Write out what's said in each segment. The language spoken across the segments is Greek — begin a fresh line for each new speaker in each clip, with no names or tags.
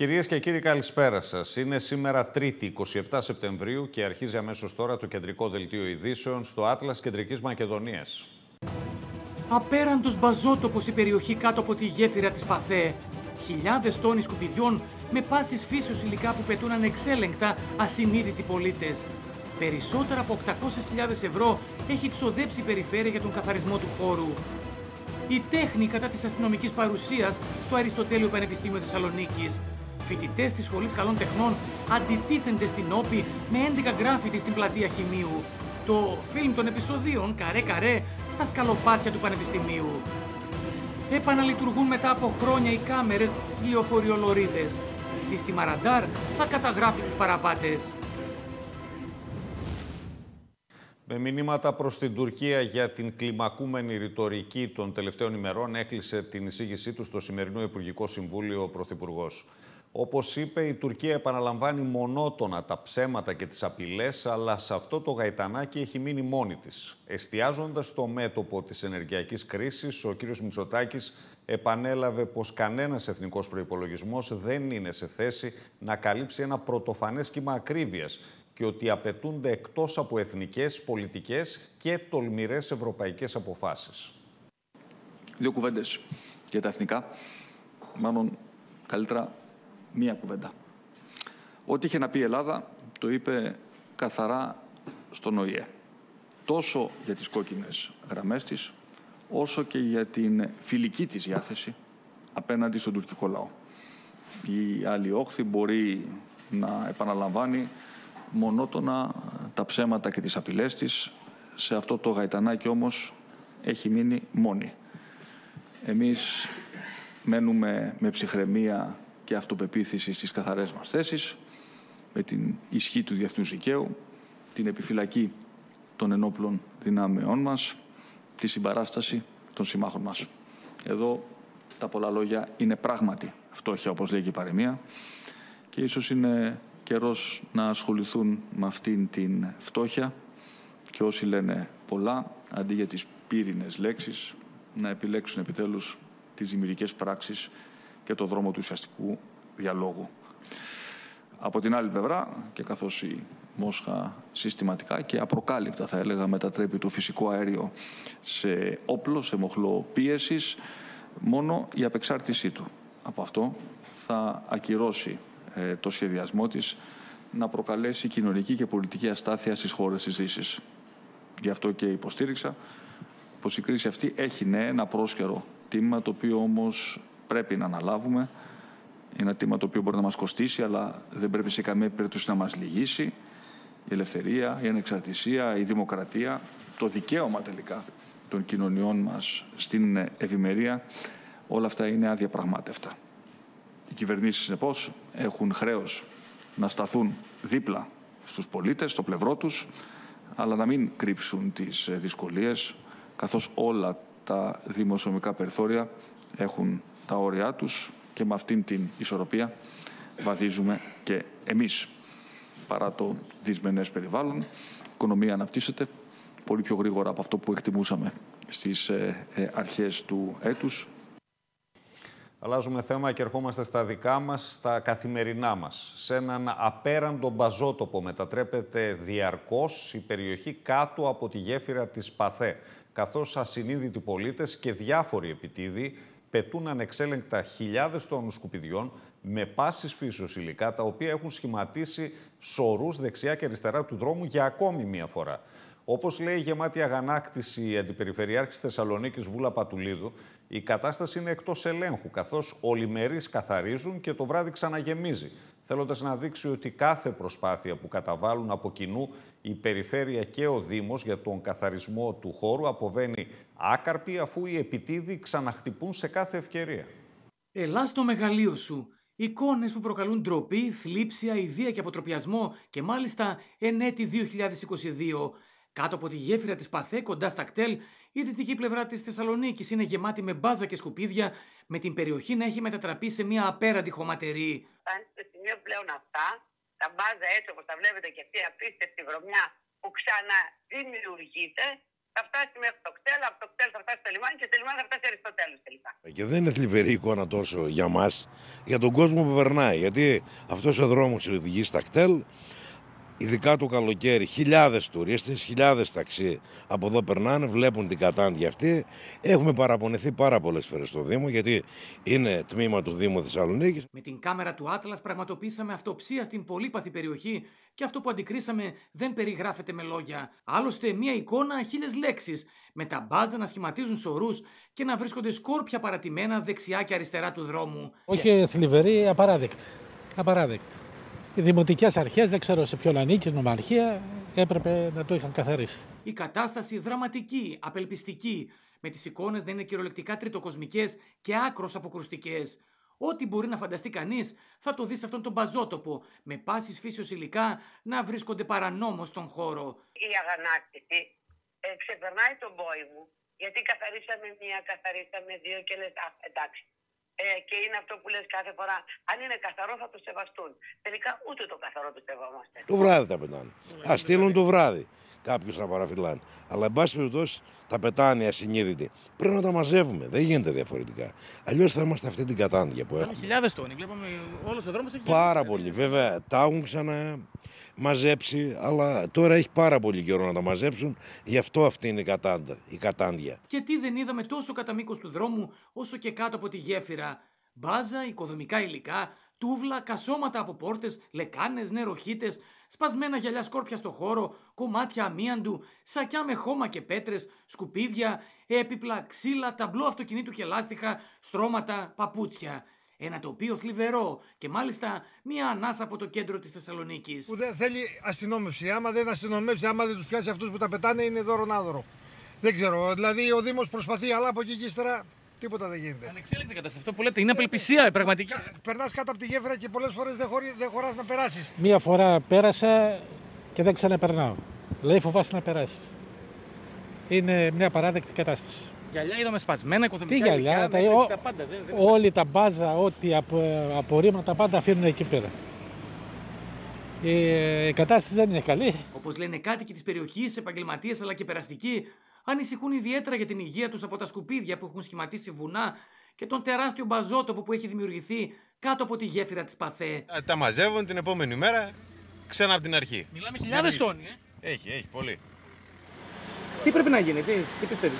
Κυρίες και κύριοι καλησπέρα σας. Είναι σήμερα 3η 27 Σεπτεμβρίου και αρχίζει αμέσως τώρα το κεντρικό δελτίο ειδήσεων στο Άτλας Κεντρικής Μακεδονίας.
Απέραντος μπαζότοπος η περιοχή κάτω από τη γέφυρα της Παθέ. Χιλιάδες τόνοι σκουπιδιών με πάσης φύσεως υλικά που πετούν ανεξέλεγκτα ασυνείδητοι πολίτες. Περισσότερα από 800.000 ευρώ έχει ξοδέψει η περιφέρεια για τον καθαρισμό του χώρου. Η τέχνη κατά της αστυνομικής παρουσίας στο Αριστοτέλειο Πανεπιστήμιο Θεσσαλονίκης φοιτητές της Σχολής Καλών Τεχνών αντιτίθενται στην όπη με 11 γκράφιτι στην πλατεία Χημείου. Το φιλμ των επεισοδίων καρέ-καρέ στα σκαλοπάτια του Πανεπιστημίου. Επαναλειτουργούν μετά από χρόνια οι κάμερες στις λεωφοριολορίδες. Σύστημα ραντάρ θα καταγράφει τους παραβάτες.
Με μηνύματα προς την Τουρκία για την κλιμακούμενη ρητορική των τελευταίων ημερών έκλεισε την εισήγησή του στο σημερινό Υπουργικό Συμβούλιο ο Πρωθυπουργός. Όπως είπε, η Τουρκία επαναλαμβάνει μονότονα τα ψέματα και τις απειλές, αλλά σε αυτό το γαϊτανάκι έχει μείνει μόνη της. Εστιάζοντας στο μέτωπο της ενεργειακής κρίσης, ο κύριος Μητσοτάκης επανέλαβε πως κανένας εθνικός προϋπολογισμός δεν είναι σε θέση να καλύψει ένα πρωτοφανές κύμα ακρίβειας και ότι απαιτούνται εκτός από εθνικές, πολιτικές και τολμηρές ευρωπαϊκές αποφάσεις.
Δύο κουβέντες για τα εθνικά. Μάλλον καλύτερα μία κουβέντα. Ό,τι είχε να πει η Ελλάδα το είπε καθαρά στον ΟΗΕ. Τόσο για τις κόκκινες γραμμές της, όσο και για την φιλική της διάθεση απέναντι στον τουρκικό λαό. Η άλλη όχθη μπορεί να επαναλαμβάνει μονότονα τα ψέματα και τις απειλές της. Σε αυτό το γαϊτανάκι όμως έχει μείνει μόνη. Εμείς μένουμε με ψυχραιμία και αυτοπεποίθησης στις καθαρές μας θέσεις, με την ισχύ του διεθνούς δικαίου, την επιφυλακή των ενόπλων δυνάμεών μας, τη συμπαράσταση των συμμάχων μας. Εδώ τα πολλά λόγια είναι πράγματι φτώχεια, όπως λέει και η παροιμία, και ίσως είναι καιρός να ασχοληθούν με αυτήν την φτώχεια και όσοι λένε πολλά, αντί για τις πύρινες λέξεις, να επιλέξουν επιτέλους τις δημιουργικές πράξεις και το δρόμο του ουσιαστικού διαλόγου. Από την άλλη πλευρά, και καθώς η Μόσχα συστηματικά και απροκάλυπτα θα έλεγα μετατρέπει το φυσικό αέριο σε όπλο, σε μοχλό πίεσης, μόνο η απεξάρτησή του από αυτό θα ακυρώσει ε, το σχεδιασμό της να προκαλέσει κοινωνική και πολιτική αστάθεια στις χώρες της Δύσης. Γι' αυτό και υποστήριξα πως η κρίση αυτή έχει ναι ένα πρόσχερο τίμημα το οποίο όμως πρέπει να αναλάβουμε. Είναι ένα τίμα το οποίο μπορεί να μας κοστίσει, αλλά δεν πρέπει σε καμία περίπτωση να μας λυγίσει. Η ελευθερία, η ανεξαρτησία, η δημοκρατία, το δικαίωμα τελικά των κοινωνιών μας στην ευημερία, όλα αυτά είναι αδιαπραγμάτευτα. Οι κυβερνήσεις, συνεπώς, έχουν χρέος να σταθούν δίπλα στους πολίτες, στο πλευρό τους, αλλά να μην κρύψουν τις δυσκολίες, καθώς όλα τα δημοσιομικά περιθώρια έχουν τα όρια τους και με αυτήν την ισορροπία βαδίζουμε και εμείς. Παρά το δυσμενές περιβάλλον, η οικονομία αναπτύσσεται πολύ πιο γρήγορα από αυτό που εκτιμούσαμε στις ε, ε, αρχές του έτους.
Αλλάζουμε θέμα και ερχόμαστε στα δικά μας, στα καθημερινά μας. Σε έναν απέραντο μπαζότοπο μετατρέπεται διαρκώς η περιοχή κάτω από τη γέφυρα της Παθέ, καθώς ασυνείδητοι πολίτες και διάφοροι επιτίδοι πετούν ανεξέλεγκτα χιλιάδες τόνους σκουπιδιών με πάσης φύσεως υλικά, τα οποία έχουν σχηματίσει σωρούς δεξιά και αριστερά του δρόμου για ακόμη μία φορά. Όπως λέει η γεμάτη αγανάκτηση η Αντιπεριφερειάρχης Θεσσαλονίκης Βούλα Πατουλίδου, η κατάσταση είναι εκτός ελέγχου, καθώς ολιμερείς καθαρίζουν και το βράδυ ξαναγεμίζει, θέλοντας να δείξει ότι κάθε προσπάθεια που καταβάλουν από κοινού η Περιφέρεια και ο Δήμος για τον καθαρισμό του χώρου αποβαίνει άκαρπη, αφού οι επιτίδοι ξαναχτυπούν σε κάθε ευκαιρία.
Ελά στο μεγαλείο σου. Εικόνες που προκαλούν ντροπή, θλίψη, αηδία και αποτροπιασμό και μάλιστα εν έτη 2022. Κάτω από τη γέφυρα της Παθέ, κοντά στα κτέλ, η δυτική πλευρά της Θεσσαλονίκης είναι γεμάτη με μπάζα και σκουπίδια, με την περιοχή να έχει μετατραπεί σε μια απέραντη χωματερή.
Φτάνει στο σημείο πλέον αυτά, τα μπάζα έτσι όπως τα βλέπετε και αυτή απίστευτη βρωμιά που ξαναδημιουργείται, θα φτάσει μέχρι το κτέλ, από το κτέλ θα φτάσει στο λιμάνι πάνε και τελικά θα φτάσει Αριστοτέλου τελικά.
Και δεν είναι θλιβερή εικόνα τόσο για μας, για τον κόσμο που περνάει. Γιατί αυτός ο δρόμος οδηγεί στα κτέλ, ειδικά το καλοκαίρι, χιλιάδες τουρίστε, χιλιάδες ταξί από εδώ περνάνε, βλέπουν την κατάντια αυτή. Έχουμε παραπονεθεί πάρα πολλές φορές στο Δήμο, γιατί είναι τμήμα του Δήμου Θεσσαλονίκης.
Με την κάμερα του Άτλας πραγματοποίησαμε αυτοψία στην πολύπαθη περιοχή και αυτό που αντικρίσαμε δεν περιγράφεται με λόγια. Άλλωστε, μία εικόνα χίλιες λέξεις, με τα μπάζα να σχηματίζουν σωρούς και να βρίσκονται σκόρπια παρατημένα δεξιά και αριστερά του δρόμου.
Όχι θλιβερή, απαράδεκτη. Απαράδεκτη. Οι δημοτικές αρχές, δεν ξέρω σε ποιον ανήκει, νομαρχία, έπρεπε να το είχαν καθαρίσει.
Η κατάσταση δραματική, απελπιστική, με τις εικόνες να είναι κυριολεκτικά τριτοκοσμικές και άκρο αποκρουστικές. Ό,τι μπορεί να φανταστεί κανείς θα το δει σε αυτόν τον παζότοπο, με πάσης φύσεως υλικά να βρίσκονται παρανόμως στον χώρο.
Η αγανάκτηση ε, ξεπερνάει τον πόη μου. Γιατί καθαρίσαμε μία, καθαρίσαμε δύο και λες, α, εντάξει. Ε, και είναι αυτό που λες κάθε φορά. Αν είναι καθαρό θα το σεβαστούν. Τελικά ούτε το καθαρό το σεβόμαστε.
Το βράδυ τα πετάνε. Α στείλουν το βράδυ κάποιου να παραφυλάνε. Αλλά εν πάση περιπτώσει τα πετάνε ασυνείδητοι. Πρέπει να τα μαζεύουμε. Δεν γίνεται διαφορετικά. Αλλιώς θα είμαστε αυτή την κατάντια που έχουμε.
Χιλιάδες τόνοι. Βλέπαμε όλος ο δρόμος έχει.
Πάρα πολύ. Βέβαια τα έχουν ξαναμαζέψει, αλλά τώρα έχει πάρα πολύ καιρό να τα μαζέψουν. Γι' αυτό αυτή είναι η, κατάντα, η κατάντια.
Και τι δεν είδαμε τόσο κατά μήκος του δρόμου, όσο και κάτω από τη γέφυρα. Μπάζα, οικοδομικά υλικά, τούβλα, κασώματα από πόρτες, λεκάνες, νεροχύτες, σπασμένα γυαλιά σκόρπια στο χώρο, κομμάτια αμίαντου, σακιά με χώμα και πέτρες, σκουπίδια, έπιπλα, ξύλα, ταμπλό αυτοκινήτου και λάστιχα, στρώματα, παπούτσια. Ένα τοπίο θλιβερό και μάλιστα μία ανάσα από το κέντρο της Θεσσαλονίκης.
Που δεν θέλει αστυνόμευση. Άμα δεν αστυνομεύσει, άμα δεν τους πιάσει αυτούς που τα πετάνε, είναι δώρο-νάδωρο. Δεν ξέρω. Δηλαδή ο Δήμος προσπαθεί, αλλά από εκεί και ύστερα τίποτα δεν γίνεται.
Ανεξέλεγκτη κατάσταση. Αυτό που λέτε είναι απελπισία, ε, πραγματική.
Περνάς κάτω από τη γέφυρα και πολλές φορές δεν, χωρί, δεν χωράς να περάσεις.
Μία φορά πέρασα και δεν ξαναπερνάω. Δηλαδή φοβάσαι να περάσεις. Είναι μια παράδεκτη κατάσταση.
Γυαλιά είδαμε σπασμένα,
Τι
οικοδομικά
γυαλιά,
υλικά,
τα,
μέχρι
ο-
τα πάντα. Δεν, δεν...
όλοι τα μπάζα, ό,τι απο, απορρίμματα πάντα αφήνουν εκεί πέρα. Η, η κατάσταση δεν είναι καλή.
Όπως λένε κάτοικοι της περιοχής, επαγγελματίες αλλά και περαστικοί, ανησυχούν ιδιαίτερα για την υγεία τους από τα σκουπίδια που έχουν σχηματίσει βουνά και τον τεράστιο μπαζότοπο που έχει δημιουργηθεί κάτω από τη γέφυρα της Παθέ.
Α, Τα μαζεύουν την επόμενη μέρα ξανά από την αρχή.
Μιλάμε χιλιάδες τόνοι, ε.
Έχει, έχει, πολύ.
Τι πρέπει να γίνει, τι, τι πιστεύεις;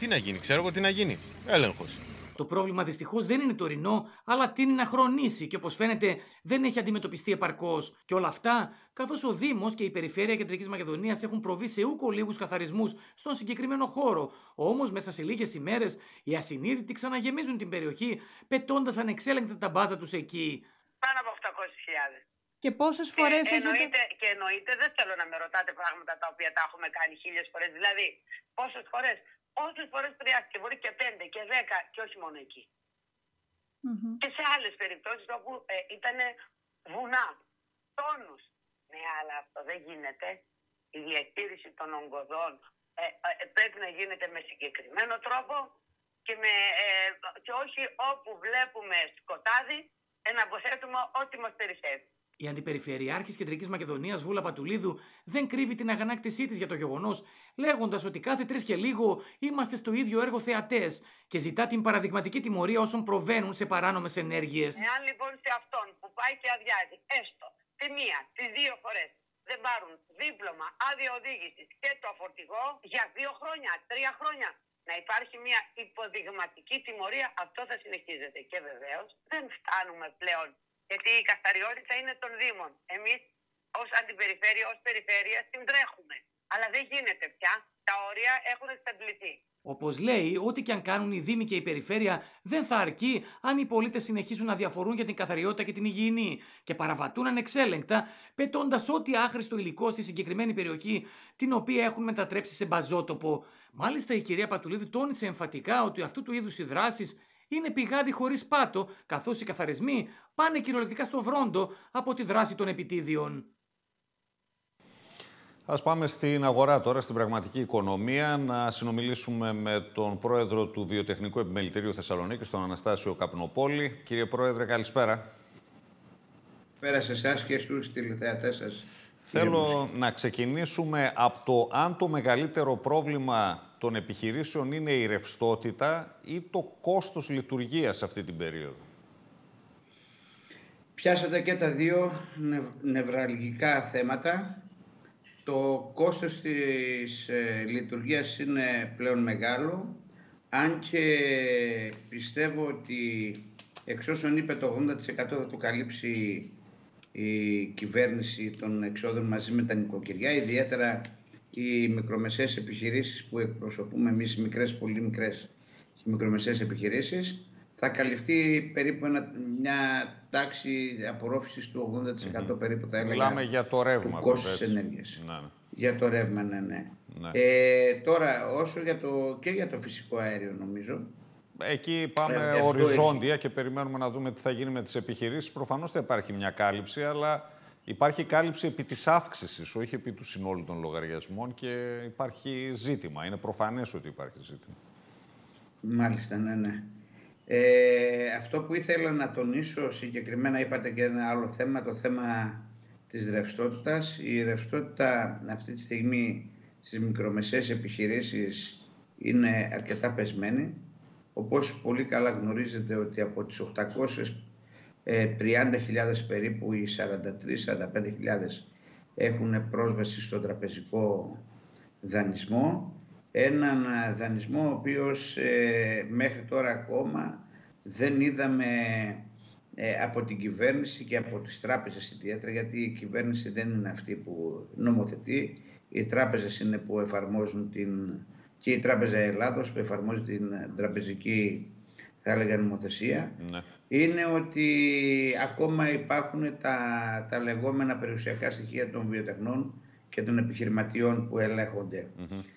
Τι να γίνει, ξέρω εγώ τι να γίνει. Έλεγχος.
Το πρόβλημα δυστυχώς δεν είναι τωρινό, αλλά τίνει να χρονίσει και όπως φαίνεται δεν έχει αντιμετωπιστεί επαρκώς. Και όλα αυτά, καθώς ο Δήμος και η Περιφέρεια Κεντρικής Μακεδονίας έχουν προβεί σε ούκο λίγους καθαρισμούς στον συγκεκριμένο χώρο. Όμως, μέσα σε λίγες ημέρες, οι ασυνείδητοι ξαναγεμίζουν την περιοχή, πετώντας ανεξέλεγκτα τα μπάζα τους εκεί.
Πάνω από 800.000.
Και πόσες φορές
Ε,
έχετε.
εννοείται, και εννοείται, δεν θέλω να με ρωτάτε πράγματα τα οποία τα έχουμε κάνει χίλιες φορές. Δηλαδή, πόσες φορές, όσες φορές χρειάστηκε, μπορεί και πέντε και δέκα και όχι μόνο εκεί.
Μμμ.
Και σε άλλες περιπτώσεις όπου ε, ήταν βουνά, τόνους. Ναι, αλλά αυτό δεν γίνεται. Η διαχείριση των ογκωδών ε, ε, πρέπει να γίνεται με συγκεκριμένο τρόπο και, με, ε, και όχι όπου βλέπουμε σκοτάδι ε, να αποθέτουμε ό,τι μας περισσεύει.
Η Αντιπεριφερειάρχης Κεντρικής Μακεδονίας Βούλα Πατουλίδου δεν κρύβει την αγανάκτησή της για το γεγονός, λέγοντας ότι κάθε τρεις και λίγο είμαστε στο ίδιο έργο θεατές και ζητά την παραδειγματική τιμωρία όσων προβαίνουν σε παράνομες ενέργειες.
Εάν λοιπόν σε αυτόν που πάει και αδειάζει έστω τη μία, τις δύο φορές δεν πάρουν δίπλωμα άδεια οδήγησης και το φορτηγό για δύο χρόνια, τρία χρόνια. Να υπάρχει μια υποδειγματική τιμωρία, αυτό θα συνεχίζεται. Και βεβαίως δεν φτάνουμε πλέον. Γιατί η καθαριότητα είναι των Δήμων. Εμείς ως αντιπεριφέρεια, ως περιφέρεια την τρέχουμε. Αλλά δεν γίνεται πια. Τα όρια έχουν εξαντληθεί.
Όπως λέει, ό,τι και αν κάνουν οι Δήμοι και η Περιφέρεια δεν θα αρκεί αν οι πολίτες συνεχίσουν να διαφορούν για την καθαριότητα και την υγιεινή και παραβατούν ανεξέλεγκτα, πετώντας ό,τι άχρηστο υλικό στη συγκεκριμένη περιοχή, την οποία έχουν μετατρέψει σε μπαζότοπο. Μάλιστα, η κυρία Πατουλίδη τόνισε εμφατικά ότι αυτού του είδους οι δράσεις είναι πηγάδι χωρίς πάτο, καθώς οι καθαρισμοί πάνε κυριολεκτικά στο βρόντο από τη δράση των επιτίδιων.
Ας πάμε στην αγορά τώρα, στην πραγματική οικονομία, να συνομιλήσουμε με τον πρόεδρο του Βιοτεχνικού Επιμελητηρίου Θεσσαλονίκης, τον Αναστάσιο Καπνοπόλη. Κύριε Πρόεδρε, καλησπέρα.
Πέρα σε εσάς και στους τηλεθεατές σας.
Θέλω να ξεκινήσουμε από το αν το μεγαλύτερο πρόβλημα των επιχειρήσεων είναι η ρευστότητα ή το κόστος λειτουργίας αυτή την περίοδο;
Πιάσατε και τα δύο νευραλγικά θέματα. Το κόστος της ε, λειτουργίας είναι πλέον μεγάλο, αν και πιστεύω ότι εξ όσων είπε το 80% θα το καλύψει η κυβέρνηση των εξόδων μαζί με τα νοικοκυριά, ιδιαίτερα οι μικρομεσαίες επιχειρήσεις που εκπροσωπούμε εμείς, οι μικρές, πολύ μικρές μικρομεσαίες επιχειρήσεις, θα καλυφθεί περίπου ένα, μια τάξη απορρόφησης του 80% περίπου θα έλεγα.
Μιλάμε για το ρεύμα.
Του κόστος ενέργειας. Ναι, ναι. Για το ρεύμα, ναι, ναι. ναι. Ε, τώρα, όσο για το, και για το φυσικό αέριο νομίζω,
Εκεί πάμε ε, οριζόντια και περιμένουμε να δούμε τι θα γίνει με τις επιχειρήσεις. Προφανώς θα υπάρχει μια κάλυψη, αλλά Υπάρχει κάλυψη επί της αύξησης, όχι επί του συνόλου των λογαριασμών και υπάρχει ζήτημα. Είναι προφανές ότι υπάρχει ζήτημα.
Μάλιστα, ναι, ναι. Ε, αυτό που ήθελα να τονίσω συγκεκριμένα, είπατε και ένα άλλο θέμα, το θέμα της ρευστότητας. Η ρευστότητα αυτή τη στιγμή στις μικρομεσαίες επιχειρήσεις είναι αρκετά πεσμένη. Όπως πολύ καλά γνωρίζετε ότι από τις 800 ε, 30.000 περίπου ή 43-45.000 έχουν πρόσβαση στο τραπεζικό δανεισμό. Έναν ε, δανεισμό ο οποίος ε, μέχρι τώρα ακόμα δεν είδαμε από την κυβέρνηση και από τις τράπεζες ιδιαίτερα γιατί η κυβέρνηση δεν είναι αυτή που νομοθετεί. Οι τράπεζες είναι που εφαρμόζουν την... και η Τράπεζα Ελλάδος που εφαρμόζει την τραπεζική θα έλεγα νομοθεσία. Ναι είναι ότι ακόμα υπάρχουν τα, τα λεγόμενα περιουσιακά στοιχεία των βιοτεχνών και των επιχειρηματιών που ελέγχονται.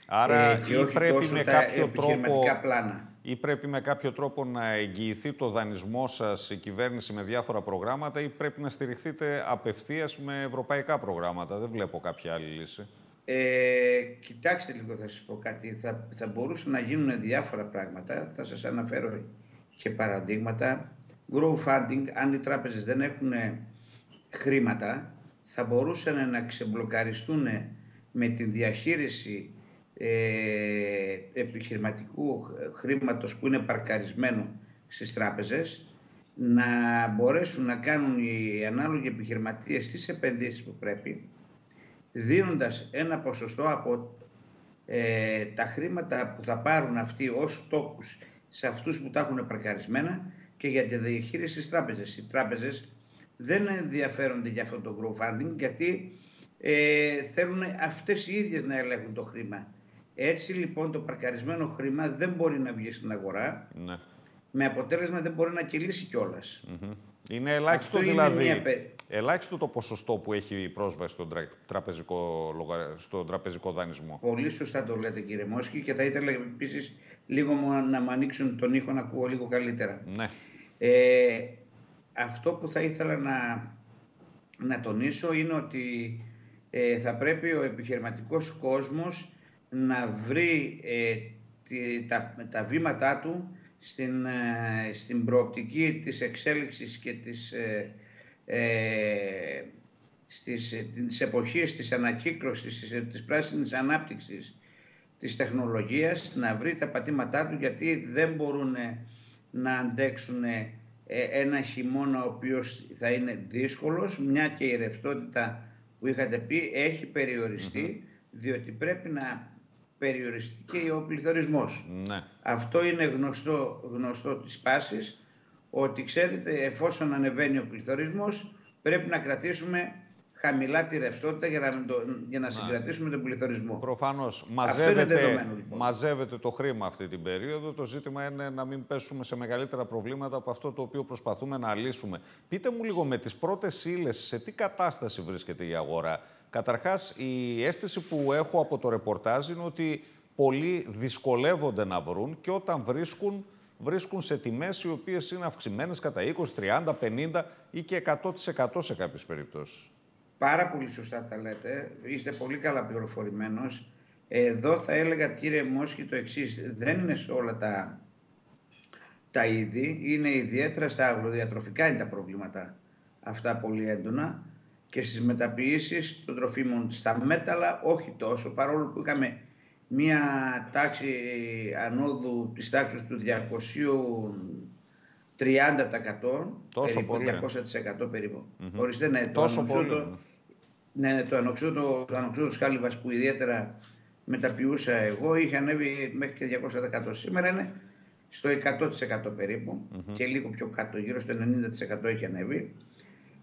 Άρα ε, και ή πρέπει με κάποιο τρόπο, πλάνα. Ή πρέπει με κάποιο τρόπο να εγγυηθεί το δανεισμό σας η κυβέρνηση με διάφορα προγράμματα ή πρέπει να στηριχθείτε απευθείας με ευρωπαϊκά προγράμματα; Δεν βλέπω κάποια άλλη λύση.
Ε, κοιτάξτε λίγο θα σας πω κάτι. Θα, θα μπορούσαν να γίνουν διάφορα πράγματα. Θα σας αναφέρω και παραδείγματα. Grow funding, αν οι τράπεζες δεν έχουν χρήματα, θα μπορούσαν να ξεμπλοκαριστούν με τη διαχείριση ε, επιχειρηματικού χρήματος που είναι παρκαρισμένο στις τράπεζες να μπορέσουν να κάνουν οι ανάλογοι επιχειρηματίες τις επενδύσεις που πρέπει δίνοντας ένα ποσοστό από ε, τα χρήματα που θα πάρουν αυτοί ως τόκους σε αυτούς που τα έχουν παρκαρισμένα και για τη διαχείριση της τράπεζες. Οι τράπεζες δεν ενδιαφέρονται για αυτό το crowdfunding γιατί ε, θέλουν αυτές οι ίδιες να ελέγχουν το χρήμα. Έτσι λοιπόν το παρκαρισμένο χρήμα δεν μπορεί να βγει στην αγορά ναι. με αποτέλεσμα δεν μπορεί να κυλήσει κιόλας.
Είναι ελάχιστο δηλαδή. Ελάχιστο το ποσοστό που έχει πρόσβαση στον, τραπεζικό, στον τραπεζικό δανεισμό.
Πολύ σωστά το λέτε κύριε Μόσκη και θα ήθελα επίσης λίγο να μου ανοίξουν τον ήχο να ακούω λίγο καλύτερα.
Ναι.
Ε, αυτό που θα ήθελα να, να τονίσω είναι ότι ε, θα πρέπει ο επιχειρηματικός κόσμος να βρει ε, τα, τα βήματά του στην, ε, στην προοπτική της εξέλιξης και της, ε, ε, στις, της εποχής της ανακύκλωσης, της, της πράσινης ανάπτυξης της τεχνολογίας, να βρει τα πατήματά του γιατί δεν μπορούν να αντέξουν ένα χειμώνα ο οποίος θα είναι δύσκολος, μια και η ρευστότητα που είχατε πει έχει διότι πρέπει να περιοριστική ο πληθωρισμός.
Ναι.
Αυτό είναι γνωστό, γνωστό της πάσης, ότι ξέρετε εφόσον ανεβαίνει ο πληθωρισμός πρέπει να κρατήσουμε χαμηλά τη ρευστότητα για να, το, για να συγκρατήσουμε τον πληθωρισμό.
Προφανώς. Μαζεύεται, λοιπόν. μαζεύεται το χρήμα αυτή την περίοδο. Το ζήτημα είναι να μην πέσουμε σε μεγαλύτερα προβλήματα από αυτό το οποίο προσπαθούμε να λύσουμε. Πείτε μου λίγο με τις πρώτες ύλες, σε τι κατάσταση βρίσκεται η αγορά; Καταρχάς, η αίσθηση που έχω από το ρεπορτάζ είναι ότι πολλοί δυσκολεύονται να βρουν και όταν βρίσκουν, βρίσκουν σε τιμές οι οποίες είναι αυξημένες κατά 20, 30, 50 ή και 100% σε κάποιες περιπτώσεις.
Πάρα πολύ σωστά τα λέτε. Είστε πολύ καλά πληροφορημένος. Εδώ θα έλεγα κύριε Μόσχη το εξής. Δεν είναι σε όλα τα, τα είδη. Είναι ιδιαίτερα στα αγροδιατροφικά είναι τα προβλήματα αυτά πολύ έντονα και στις μεταποιήσεις των τροφίμων στα μέταλλα όχι τόσο, παρόλο που είχαμε μία τάξη ανόδου της τάξης του 230%
Τόσο
περίπου,
πολύ.
200% περίπου.
Μμμ.
Ορίστε, ναι, το
Τόσο
ανοξούδο-
πολύ.
ναι, ναι, το ανοξούδο, το ανοξούδο της Χάλιβας που ιδιαίτερα μεταποιούσα εγώ είχε ανέβει μέχρι και 200%. Σήμερα είναι στο 100% περίπου και λίγο πιο κάτω, γύρω στο 90% έχει ανέβει.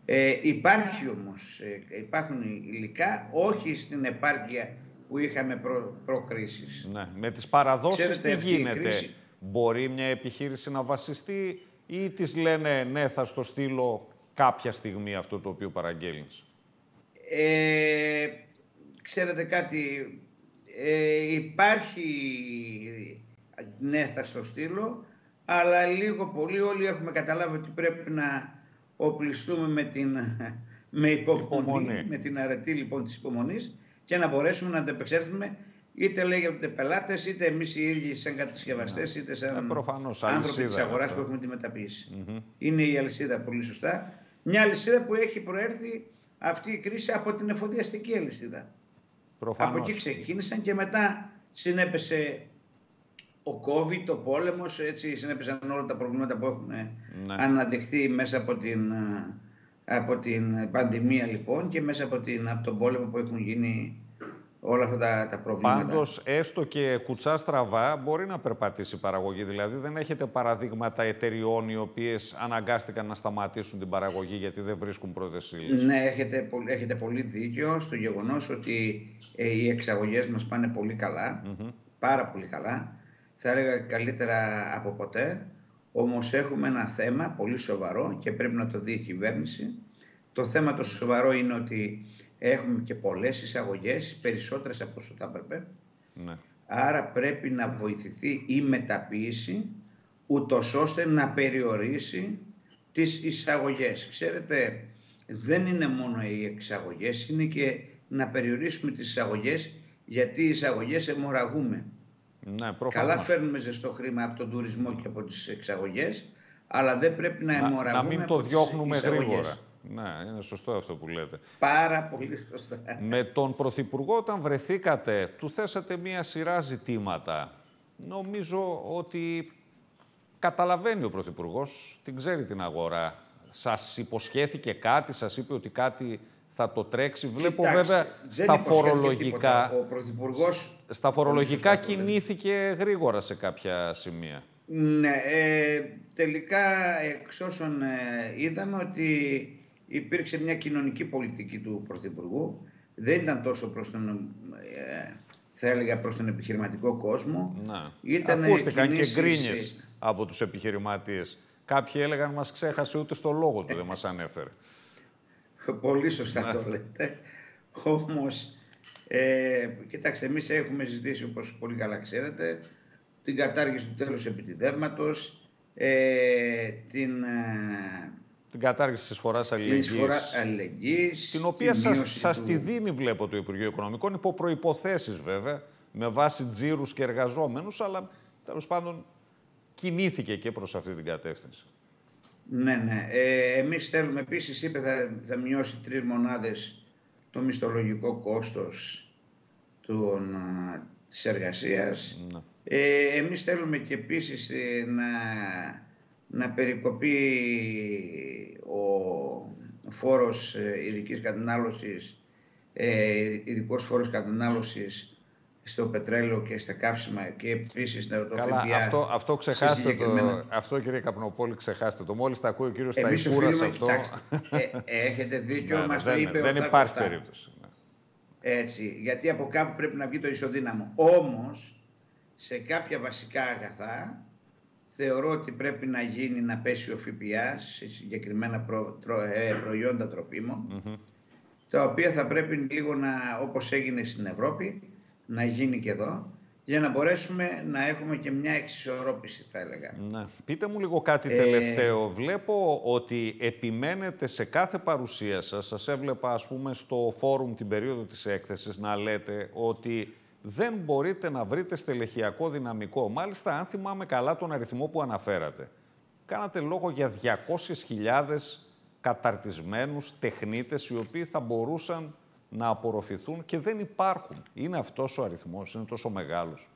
Ε, υπάρχει όμως, ε, υπάρχουν υλικά, όχι στην επάρκεια που είχαμε προ, προκρίσεις.
Ναι. Με τις παραδόσεις
Ξέρετε,
τι
αυτή η
γίνεται;
κρίση-
Μπορεί μια επιχείρηση να βασιστεί ή της λένε ναι θα στο στείλω κάποια στιγμή αυτό το οποίο παραγγέλνεις.
Ε, ξέρετε κάτι, ε, υπάρχει, ναι θα στο στείλω, αλλά λίγο πολύ όλοι έχουμε καταλάβει ότι πρέπει να οπλιστούμε με την με υπομονή,
Υπομονή.
με την αρετή λοιπόν της υπομονής και να μπορέσουμε να αντεπεξέλθουμε είτε λέγεται πελάτες, είτε εμείς οι ίδιοι σαν κατασκευαστές, είτε σαν
Ε, προφανώς,
άνθρωποι
αλυσίδα
της
είναι
αγοράς
αυτό.
που έχουμε τη μεταποίηση. Είναι η αλυσίδα πολύ σωστά. Μια αλυσίδα που έχει προέρθει αυτή η κρίση από την εφοδιαστική αλυσίδα.
Προφανώς.
Από εκεί ξεκίνησαν και μετά συνέπεσε ο COVID, ο πόλεμος, έτσι συνέπεσαν όλα τα προβλήματα που έχουν
Ναι.
αναδειχθεί μέσα από την, ε, από την πανδημία λοιπόν και μέσα από, την, από τον πόλεμο που έχουν γίνει όλα αυτά τα, τα προβλήματα.
Πάντως, έστω και κουτσά στραβά, μπορεί να περπατήσει η παραγωγή. Δηλαδή, δεν έχετε παραδείγματα εταιριών οι οποίες αναγκάστηκαν να σταματήσουν την παραγωγή γιατί δεν βρίσκουν πρώτες ύλες.
Ναι, έχετε, πο- έχετε πολύ δίκιο στο γεγονός ότι ε, οι εξαγωγές μας πάνε πολύ καλά, πάρα πολύ καλά. Θα έλεγα καλύτερα από ποτέ. Όμως έχουμε ένα θέμα πολύ σοβαρό και πρέπει να το δει η κυβέρνηση. Το θέμα το σοβαρό είναι ότι έχουμε και πολλές εισαγωγές, περισσότερες από όσο θα έπρεπε.
Ναι.
Άρα πρέπει να βοηθηθεί η μεταποίηση ούτως ώστε να περιορίσει τις εισαγωγές. Ξέρετε, δεν είναι μόνο οι εξαγωγές, είναι και να περιορίσουμε τις εισαγωγές γιατί οι εισαγωγές αιμορραγούμε.
Ναι, προφανώς.
Καλά φέρνουμε ζεστό χρήμα από τον τουρισμό και από τις εξαγωγές, αλλά δεν πρέπει να
να,
αιμορραγούμε
να μην
από
το
τις
διώχνουμε
εισαγωγές.
γρήγορα. Ναι, είναι σωστό αυτό που λέτε.
Πάρα πολύ σωστά.
Με τον Πρωθυπουργό όταν βρεθήκατε, του θέσατε μία σειρά ζητήματα. Νομίζω ότι καταλαβαίνει ο Πρωθυπουργός, την ξέρει την αγορά. Σας υποσχέθηκε κάτι, σας είπε ότι κάτι θα το τρέξει. Βλέπω
Κοιτάξτε,
βέβαια
δεν
στα
υποσχέθηκε
φορολογικά,
τίποτα. Ο Πρωθυπουργός
στα φορολογικά
πολύ σωστά το λέει.
κινήθηκε γρήγορα σε κάποια σημεία.
Ναι, ε, τελικά εξ όσων ε, είδαμε ότι υπήρξε μια κοινωνική πολιτική του Πρωθυπουργού. Δεν ήταν τόσο προς τον, ε, θα έλεγα, προς τον επιχειρηματικό κόσμο.
Να.
Ήτανε
Ακούστηκαν
κινήσεις,
και γκρίνιες από τους επιχειρηματίες. Κάποιοι έλεγαν μας ξέχασε ούτε στο λόγο του δεν μας ανέφερε.
Πολύ σωστά το λέτε. Όμως, ε, κοιτάξτε, εμείς έχουμε ζητήσει, όπως πολύ καλά ξέρετε, την κατάργηση του τέλους επιτιδεύματος, ε, την, ε,
Την κατάργηση της φοράς
την
αλληλεγγύης.
εισφορά αλληλεγγύης,
Την οποία
τη
σας,
μείωση
σας
του-
τη δίνει, βλέπω, το Υπουργείο Οικονομικών, υπό προϋποθέσεις βέβαια, με βάση τζίρους και εργαζόμενους, αλλά τέλος πάντων κινήθηκε και προς αυτή την κατεύθυνση.
Ναι, ναι. Ε, εμείς θέλουμε επίσης, είπε, θα, θα μειώσει τρεις μονάδες το μισθολογικό κόστος των, α, της εργασίας.
Ναι.
Ε, εμείς θέλουμε και επίσης ε, να, να περικοπεί ο φόρος ε, ειδικής κατανάλωσης, ε, ειδικός φόρος κατανάλωσης στο πετρέλαιο και στα καύσιμα και επίσης το
Καλά,
ΦΠΑ
αυτό, αυτό
σε
ξεχάστε το.
συγκεκριμένα-
Αυτό κύριε Καπνοπόλη, ξεχάστε το. Μόλις τα ακούει ο κύριος
Εμείς
Σταϊκούρας
οφείλουμε,
αυτό.
κοιτάξτε, ε, έχετε δίκιο,
Ναι, ναι,
μας το
δεν,
είπε ο
δεν
Θάκος
υπάρχει
Τάκος.
περίπτωση. ναι.
Έτσι, γιατί από κάπου πρέπει να βγει το ισοδύναμο. Όμως, σε κάποια βασικά αγαθά, θεωρώ ότι πρέπει να γίνει να πέσει ο ΦΠΑ σε συγκεκριμένα προ, τρο- ε, προϊόντα τροφίμων, τα οποία θα πρέπει λίγο να, όπως έγινε στην Ευρώπη, να γίνει και εδώ, για να μπορέσουμε να έχουμε και μια εξισορρόπηση, θα έλεγα.
Ναι. Πείτε μου λίγο κάτι
Ε,
τελευταίο. Βλέπω ότι επιμένετε σε κάθε παρουσία σας, σας έβλεπα ας πούμε στο φόρουμ την περίοδο της έκθεσης να λέτε ότι δεν μπορείτε να βρείτε στελεχειακό δυναμικό. Μάλιστα, αν θυμάμαι καλά τον αριθμό που αναφέρατε, κάνατε λόγο για 200.000 καταρτισμένους τεχνίτες οι οποίοι θα μπορούσαν να απορροφηθούν και δεν υπάρχουν. Είναι αυτός ο αριθμός, είναι τόσο μεγάλος.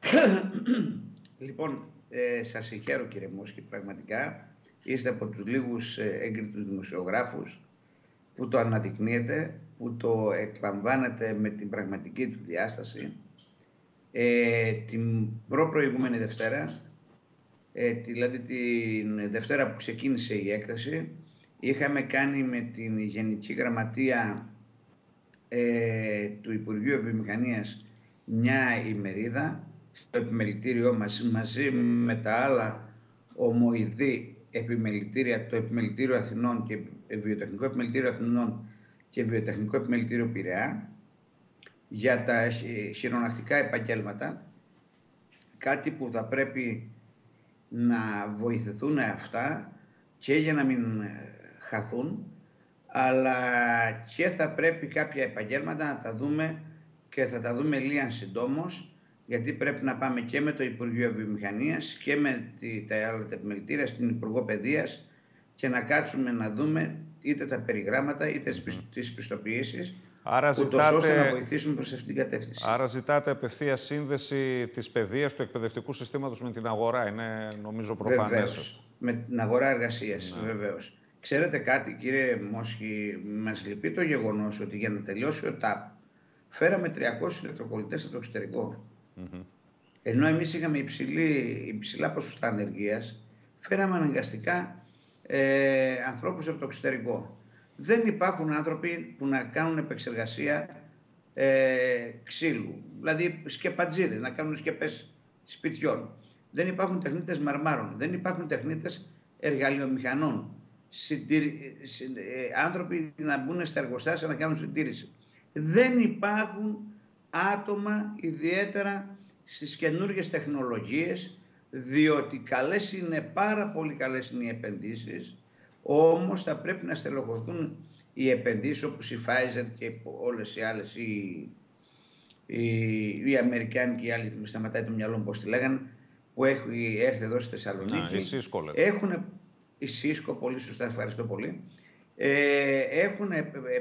Λοιπόν, ε, σας συγχαίρω κύριε Μόσκη, πραγματικά. Είστε από τους λίγους ε, έγκριτους δημοσιογράφους που το αναδεικνύετε, που το εκλαμβάνετε με την πραγματική του διάσταση. Ε, την προ-προηγούμενη Δευτέρα, ε, δηλαδή την Δευτέρα που ξεκίνησε η έκθεση, είχαμε κάνει με την Γενική Γραμματεία ε, του Υπουργείου Επιμηχανίας μια ημερίδα στο επιμελητήριό μας μαζί με τα άλλα ομοειδή επιμελητήρια, το Επιμελητήριο Αθηνών και Βιοτεχνικό Επιμελητήριο Αθηνών και Βιοτεχνικό Επιμελητήριο Πειραιά για τα χειρονακτικά επαγγέλματα, κάτι που θα πρέπει να βοηθηθούν αυτά και για να μην χαθούν, αλλά και θα πρέπει κάποια επαγγέλματα να τα δούμε και θα τα δούμε λίγαν συντόμως, γιατί πρέπει να πάμε και με το Υπουργείο Βιομηχανίας και με τα άλλα τα επιμελητήρια στην Υπουργό Παιδείας και να κάτσουμε να δούμε είτε τα περιγράμματα είτε τις πιστοποιήσεις
Άρα
ζητάτε... ώστε να βοηθήσουμε προς αυτήν την κατεύθυνση.
Άρα ζητάτε απευθεία σύνδεση της παιδείας του εκπαιδευτικού συστήματος με την αγορά. Είναι νομίζω προφανές.
Βεβαίως. Με την αγορά εργασίας, ναι. βεβαίως. Ξέρετε κάτι κύριε Μόσχη, μας λυπεί το γεγονός ότι για να τελειώσει ο ΤΑΠ φέραμε 300 ηλεκτροκολλητές από το εξωτερικό. Ενώ εμείς είχαμε υψηλή, υψηλά ποσοστά ανεργίας, φέραμε αναγκαστικά ε, ανθρώπους από το εξωτερικό. Δεν υπάρχουν άνθρωποι που να κάνουν επεξεργασία ε, ξύλου, δηλαδή σκεπατζίδες, να κάνουν σκεπές σπιτιών. Δεν υπάρχουν τεχνίτες μαρμάρων, δεν υπάρχουν τεχνίτες εργαλειομηχανών, συντήρη, ε, άνθρωποι να μπουν στα εργοστάσια να κάνουν συντήρηση. Δεν υπάρχουν άτομα ιδιαίτερα στις καινούργιες τεχνολογίες διότι καλές είναι, πάρα πολύ καλές είναι οι επενδύσεις όμως θα πρέπει να στελεχωθούν οι επενδύσεις όπως η Pfizer και όλες οι άλλες οι, οι, οι Αμερικάνοι και οι άλλοι με σταματάει το μυαλό μου πώς τη λέγανε που έχει έρθει εδώ στη Θεσσαλονίκη.
Να, η Cisco
Έχουν, η Cisco, πολύ σωστά, ευχαριστώ πολύ. Ε, έχουν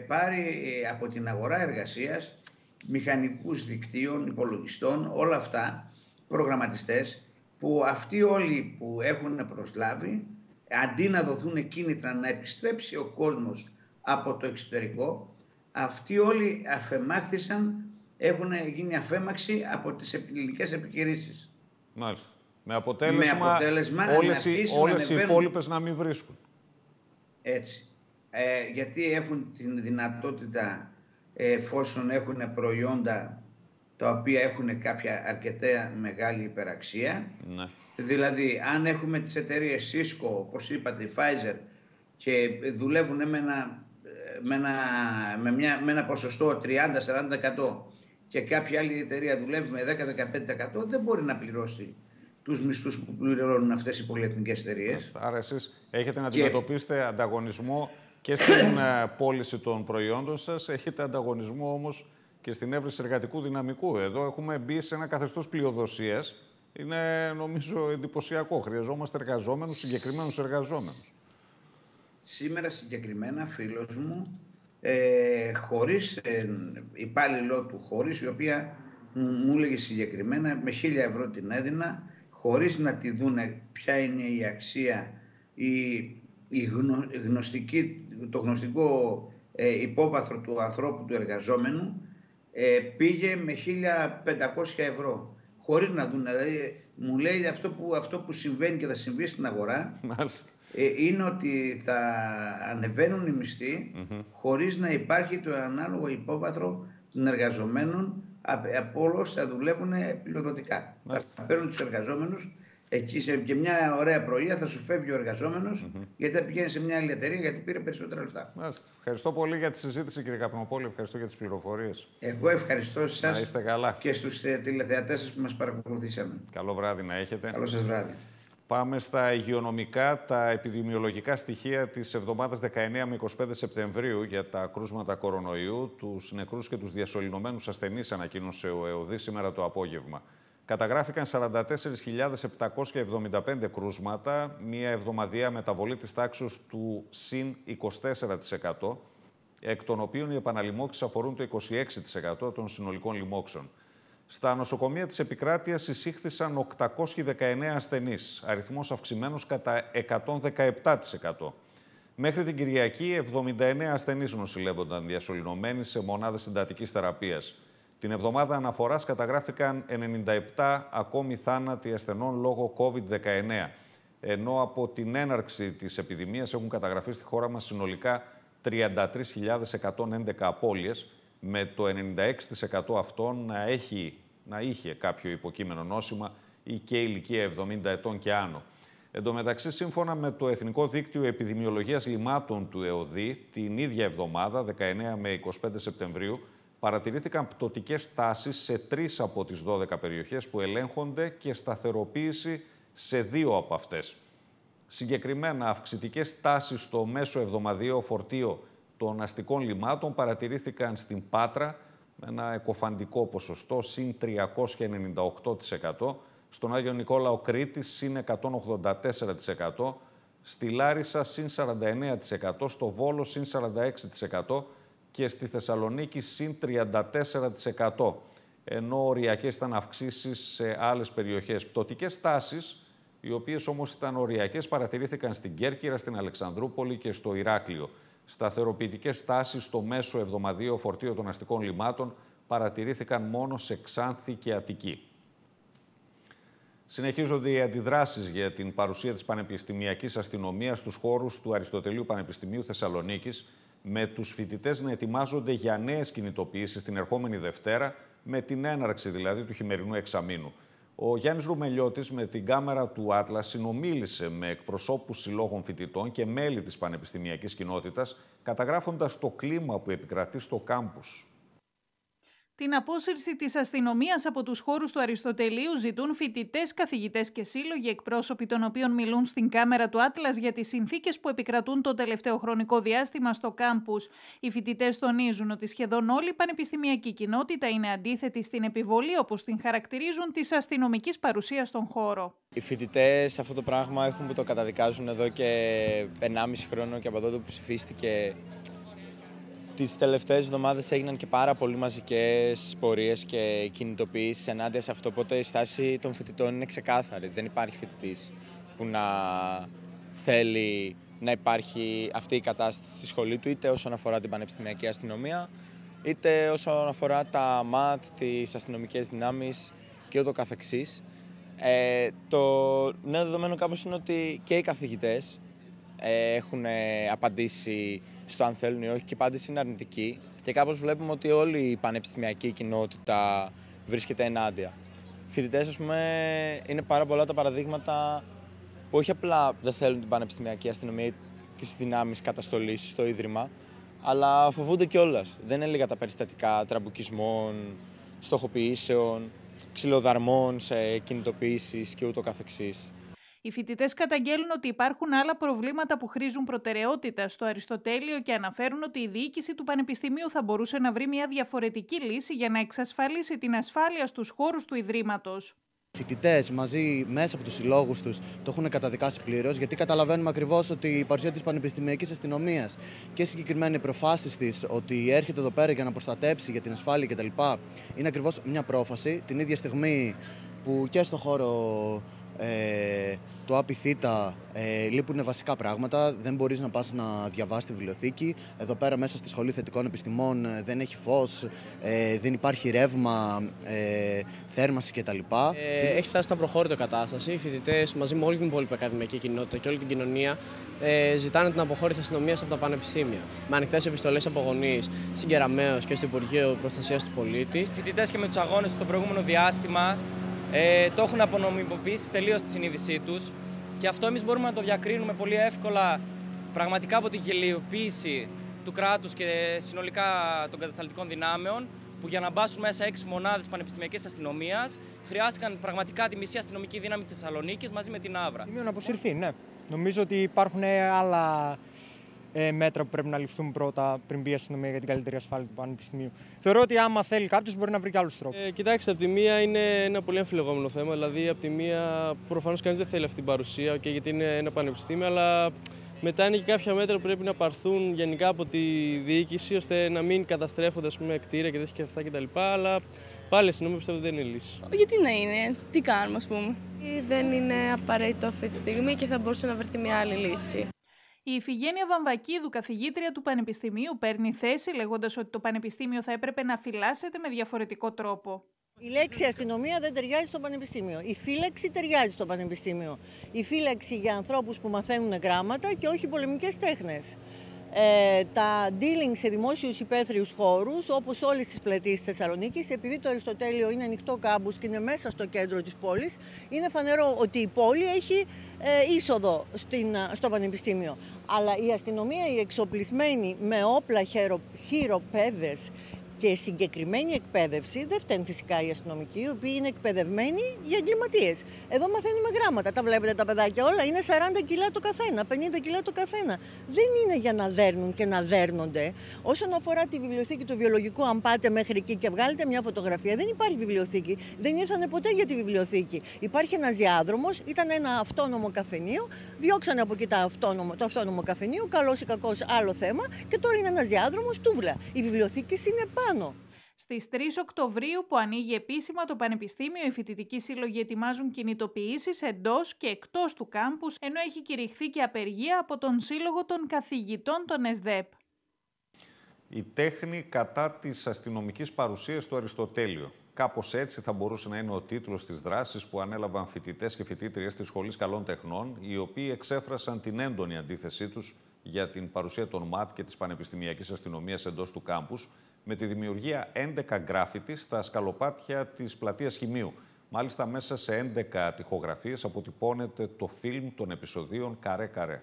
πάρει από την αγορά εργασίας μηχανικούς δικτύων, υπολογιστών, όλα αυτά, προγραμματιστές, που αυτοί όλοι που έχουν προσλάβει, αντί να δοθούν κίνητρα να επιστρέψει ο κόσμος από το εξωτερικό, αυτοί όλοι αφεμάχθησαν, έχουν γίνει αφέμαξη από τις ελληνικές επιχειρήσεις.
Μάλιστα. Με αποτέλεσμα, Με αποτέλεσμα όλες, οι, όλες οι υπόλοιπες να μην βρίσκουν.
Έτσι. Ε, γιατί έχουν την δυνατότητα εφόσον έχουν προϊόντα τα οποία έχουν κάποια αρκετά μεγάλη υπεραξία.
Ναι.
Δηλαδή, αν έχουμε τις εταιρείες Cisco, όπως είπατε, η Pfizer, και δουλεύουν με ένα, με ένα, με μια, με ένα ποσοστό 30-40% και κάποια άλλη εταιρεία δουλεύει με 10-15% δεν μπορεί να πληρώσει τους μισθούς που πληρώνουν αυτές οι πολυεθνικές εταιρείες.
Άρα εσείς έχετε να αντιμετωπίσετε ανταγωνισμό και στην ε, πώληση των προϊόντων σας. Έχετε ανταγωνισμό όμως και στην έβριση εργατικού δυναμικού. Εδώ έχουμε μπει σε ένα καθεστώς πλειοδοσίας. Είναι νομίζω εντυπωσιακό. Χρειαζόμαστε εργαζόμενους, συγκεκριμένους εργαζόμενους.
Σήμερα συγκεκριμένα φίλος μου, ε, χωρίς ε, υπάλληλό του, χωρίς η οποία μου έλεγε συγκεκριμένα με χίλια ευρώ την έδινα, χωρίς να τη δούνε ποια είναι η αξία, η, η γνωστική το γνωστικό ε, υπόβαθρο του ανθρώπου, του εργαζόμενου, ε, πήγε με 1.500 ευρώ. Χωρίς να δουν, δηλαδή μου λέει αυτό που, αυτό που συμβαίνει και θα συμβεί στην αγορά ε, είναι ότι θα ανεβαίνουν οι μισθοί χωρίς να υπάρχει το ανάλογο υπόβαθρο των εργαζομένων από όλους θα δουλεύουν επιλοδοτικά. Θα παίρνουν τους εργαζόμενους Εκεί σε, και μια ωραία πρωία θα σου φεύγει ο εργαζόμενος, mm-hmm. γιατί θα πηγαίνει σε μια άλλη εταιρεία γιατί πήρε περισσότερα λεφτά.
Μάλιστα. Ευχαριστώ πολύ για τη συζήτηση, κύριε Καπνοπόλη. Ευχαριστώ για τις πληροφορίες.
Εγώ ευχαριστώ εσάς
καλά.
και στους τηλεθεατές σας που μας παρακολουθήσαμε.
Καλό βράδυ να έχετε.
Καλό σας βράδυ.
Πάμε στα υγειονομικά, τα επιδημιολογικά στοιχεία της εβδομάδας 19 με 25 Σεπτεμβρίου για τα κρούσματα κορονοϊού. Τους νεκρούς και τους διασωληνωμένους ασθενείς ανακοίνωσε ο ΕΟΔΗ σήμερα το απόγευμα. Καταγράφηκαν 44.775 κρούσματα, μία εβδομαδιαία μεταβολή της τάξης του συν 24%. εκ των οποίων οι επαναλημώξεις αφορούν το 26% των συνολικών λοιμόξεων. Στα νοσοκομεία της επικράτειας εισήχθησαν 819 ασθενείς, αριθμός αυξημένος κατά 117%. Μέχρι την Κυριακή, 79 ασθενείς νοσηλεύονταν διασωληνωμένοι σε μονάδες συντατικής θεραπείας. Την εβδομάδα αναφοράς καταγράφηκαν 97 ακόμη θάνατοι ασθενών λόγω COVID-19, ενώ από την έναρξη της επιδημίας έχουν καταγραφεί στη χώρα μας συνολικά 33.111 απώλειες, με το 96% αυτών να, έχει, να είχε κάποιο υποκείμενο νόσημα ή και ηλικία 70 ετών και άνω. Εν τω μεταξύ, σύμφωνα με το Εθνικό Δίκτυο Επιδημιολογίας Λιμάτων του ΕΟΔΗ, την ίδια εβδομάδα, 19 με 25 Σεπτεμβρίου, παρατηρήθηκαν πτωτικές τάσεις σε τρεις από τις 12 περιοχές που ελέγχονται και σταθεροποίηση σε δύο από αυτές. Συγκεκριμένα, αυξητικές τάσεις στο μέσο εβδομαδιαίο φορτίο των αστικών λιμάτων παρατηρήθηκαν στην Πάτρα με ένα εκοφαντικό ποσοστό συν 398%, στον Άγιο Νικόλαο Κρήτη συν 184%, στη Λάρισα συν 49%, στο Βόλο συν 46% και στη Θεσσαλονίκη συν 34%, ενώ οριακές ήταν αυξήσεις σε άλλες περιοχές. Πτωτικές τάσεις, οι οποίες όμως ήταν οριακές, παρατηρήθηκαν στην Κέρκυρα, στην Αλεξανδρούπολη και στο Ηράκλειο. Σταθεροποιητικές τάσεις στο μέσο εβδομαδίο φορτίο των αστικών λιμάτων παρατηρήθηκαν μόνο σε Ξάνθη και Αττική. Συνεχίζονται οι αντιδράσεις για την παρουσία της Πανεπιστημιακής Αστυνομίας στους χώρους του Αριστοτελείου Πανεπιστημίου Θεσσαλονίκης, με τους φοιτητές να ετοιμάζονται για νέες κινητοποιήσεις την ερχόμενη Δευτέρα, με την έναρξη δηλαδή του χειμερινού εξαμήνου. Ο Γιάννης Ρουμελιώτης με την κάμερα του Άτλας συνομίλησε με εκπροσώπους συλλόγων φοιτητών και μέλη της πανεπιστημιακής κοινότητας, καταγράφοντας το κλίμα που επικρατεί στο κάμπους.
Την απόσυρση της αστυνομίας από τους χώρους του Αριστοτελείου ζητούν φοιτητές, καθηγητές και σύλλογοι, εκπρόσωποι των οποίων μιλούν στην κάμερα του Άτλας για τις συνθήκες που επικρατούν το τελευταίο χρονικό διάστημα στο κάμπους. Οι φοιτητές τονίζουν ότι σχεδόν όλη η πανεπιστημιακή κοινότητα είναι αντίθετη στην επιβολή, όπως την χαρακτηρίζουν, της αστυνομικής παρουσίας στον χώρο.
Οι φοιτητές αυτό το πράγμα έχουν που το καταδικάζουν εδώ και 1,5 χρόνο και από τότε που ψηφίστηκε τις τελευταίες εβδομάδες έγιναν και πάρα πολύ μαζικές πορείες και κινητοποιήσεις ενάντια σε αυτό, οπότε η στάση των φοιτητών είναι ξεκάθαρη. Δεν υπάρχει φοιτητής που να θέλει να υπάρχει αυτή η κατάσταση στη σχολή του, είτε όσον αφορά την πανεπιστημιακή αστυνομία, είτε όσον αφορά τα ΜΑΤ, τις αστυνομικές δυνάμεις και ούτω καθεξής. Ε, το νέο δεδομένο κάπως είναι ότι και οι καθηγητές ε, έχουν απαντήσει στο αν θέλουν ή όχι και η απάντηση είναι αρνητική και κάπως βλέπουμε ότι όλη η πανεπιστημιακή κοινότητα βρίσκεται ενάντια. Φοιτητές, ας πούμε, είναι πάρα πολλά τα παραδείγματα που όχι απλά δεν θέλουν την πανεπιστημιακή αστυνομία ή τις δυνάμεις καταστολής στο Ίδρυμα, αλλά φοβούνται κιόλας. Δεν είναι λίγα τα περιστατικά τραμπουκισμών, στοχοποιήσεων, ξυλοδαρμών σε κινητοποιήσεις και ούτω καθεξής.
Οι φοιτητές καταγγέλνουν ότι υπάρχουν άλλα προβλήματα που χρήζουν προτεραιότητα στο Αριστοτέλειο και αναφέρουν ότι η διοίκηση του Πανεπιστημίου θα μπορούσε να βρει μια διαφορετική λύση για να εξασφαλίσει την ασφάλεια στους χώρους του Ιδρύματος.
Οι φοιτητές μαζί μέσα από τους συλλόγους τους το έχουν καταδικάσει πλήρως, γιατί καταλαβαίνουμε ακριβώς ότι η παρουσία της Πανεπιστημιακής Αστυνομίας και συγκεκριμένα οι προφάσεις της ότι έρχεται εδώ πέρα για να προστατέψει για την ασφάλεια κτλ. είναι ακριβώς μια πρόφαση. Την ίδια στιγμή που και στο χώρο ε, το ΑΠΙΘΙΤΑ ε, λείπουν βασικά πράγματα. Δεν μπορείς να πας να διαβάσεις τη βιβλιοθήκη. Εδώ πέρα μέσα στη Σχολή Θετικών Επιστημών ε, δεν έχει φως, ε, δεν υπάρχει ρεύμα, ε, θέρμανση κτλ.
Ε, έχει φτάσει στα προχώρητο κατάσταση. Οι φοιτητές μαζί με όλη την υπόλοιπη ακαδημαϊκή κοινότητα και όλη την κοινωνία ε, ζητάνε την αποχώρηση αστυνομίας από τα πανεπιστήμια. Με ανοιχτές επιστολές από γονείς συγκεραμαίως και στο Υπουργείο Προστασίας του Πολίτη.
Οι φοιτητές και με τους αγώνες στο προηγούμενο διάστημα ε, το έχουν απονομιμοποιήσει τελείως τη συνείδησή τους και αυτό εμείς μπορούμε να το διακρίνουμε πολύ εύκολα πραγματικά από την γελιοποίηση του κράτους και συνολικά των κατασταλτικών δυνάμεων που για να μπάσουν μέσα έξι μονάδες πανεπιστημιακής αστυνομίας χρειάστηκαν πραγματικά τη μισή αστυνομική δύναμη της Θεσσαλονίκης μαζί με την Άβρα.
Είναι να αποσυρθεί, ναι. Νομίζω ότι υπάρχουν άλλα ε, μέτρα που πρέπει να ληφθούν πρώτα πριν μπει η αστυνομία για την καλύτερη ασφάλεια του Πανεπιστημίου. Θεωρώ ότι άμα θέλει κάποιος μπορεί να βρει και άλλους τρόπους.
Ε, κοιτάξτε, από τη μία είναι ένα πολύ αμφιλεγόμενο θέμα. Δηλαδή, από τη μία προφανώς κανείς δεν θέλει αυτή την παρουσία, okay, γιατί είναι ένα πανεπιστήμιο, αλλά Μετά είναι και κάποια μέτρα που πρέπει να πάρθουν γενικά από τη διοίκηση ώστε να μην καταστρέφονται ας πούμε, κτίρια και τέτοια και αυτά κτλ. Αλλά πάλι η αστυνομία πιστεύω δεν είναι λύση.
Γιατί να είναι, τι κάνουμε ας πούμε;
Δεν είναι απαραίτητο αυτή τη στιγμή και θα μπορούσε να βρεθεί μια άλλη λύση.
Η Ιφηγένεια Βαμβακίδου, καθηγήτρια του Πανεπιστημίου, παίρνει θέση λέγοντας ότι το Πανεπιστήμιο θα έπρεπε να φυλάσσεται με διαφορετικό τρόπο.
Η λέξη αστυνομία δεν ταιριάζει στο πανεπιστήμιο. Η φύλαξη ταιριάζει στο πανεπιστήμιο. Η φύλαξη για ανθρώπους που μαθαίνουν γράμματα και όχι πολεμικές τέχνες. Ε, τα dealing σε δημόσιους υπαίθριους χώρους, όπως όλες τις πλατείες της Θεσσαλονίκης, επειδή το Αριστοτέλειο είναι ανοιχτό κάμπους και είναι μέσα στο κέντρο της πόλης, είναι φανερό ότι η πόλη έχει ε, είσοδο στην, στο πανεπιστήμιο. Αλλά η αστυνομία, η εξοπλισμένη με όπλα χειροπέδες και συγκεκριμένη εκπαίδευση δεν φταίνει φυσικά οι αστυνομικοί, οι οποίοι είναι εκπαιδευμένοι για εγκληματίες. Εδώ μαθαίνουμε γράμματα. Τα βλέπετε τα παιδάκια όλα. Είναι 40 κιλά το καθένα, 50 κιλά το καθένα. Δεν είναι για να δέρνουν και να δέρνονται. Όσον αφορά τη βιβλιοθήκη του βιολογικού, αν πάτε μέχρι εκεί και βγάλετε μια φωτογραφία, δεν υπάρχει βιβλιοθήκη. Δεν ήρθανε ποτέ για τη βιβλιοθήκη. Υπάρχει ένας διάδρομος, ήταν ένα αυτόνομο καφενείο. Διώξανε από εκεί το αυτόνομο, το αυτόνομο καφενείο, καλός ή κακός άλλο θέμα. Και τώρα είναι ένας διάδρομος τούβλα. Οι βιβλιοθήκε είναι πάρα
Στις 3 Οκτωβρίου, που ανοίγει επίσημα το Πανεπιστήμιο, οι φοιτητικοί σύλλογοι ετοιμάζουν κινητοποιήσεις εντός και εκτός του κάμπους, ενώ έχει κηρυχθεί και απεργία από τον Σύλλογο των Καθηγητών των ΕΣΔΕΠ.
Η τέχνη κατά της αστυνομικής παρουσίας στο Αριστοτέλειο. Κάπως έτσι θα μπορούσε να είναι ο τίτλος της δράσης που ανέλαβαν φοιτητές και φοιτήτριες της Σχολής Καλών Τεχνών, οι οποίοι εξέφρασαν την έντονη αντίθεσή τους για την παρουσία των ΜΑΤ και της Πανεπιστημιακής Αστυνομίας εντός του κάμπους, με τη δημιουργία 11 γκράφιτι στα σκαλοπάτια της πλατείας Χημείου. Μάλιστα μέσα σε 11 τυχογραφίες αποτυπώνεται το φιλμ των επεισοδίων «Καρέ-καρέ».